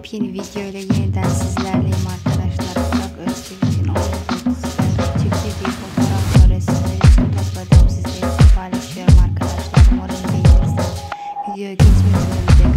Yepyeni video ile yeniden sizlerleyim arkadaşlar. Burak Öztürk için olmadığı Türkiye bir fotoğraf ve resimler için topladım. Sizler için paylaşıyorum arkadaşlar. Umarım beğenirsiniz. Videoya geçmeden önce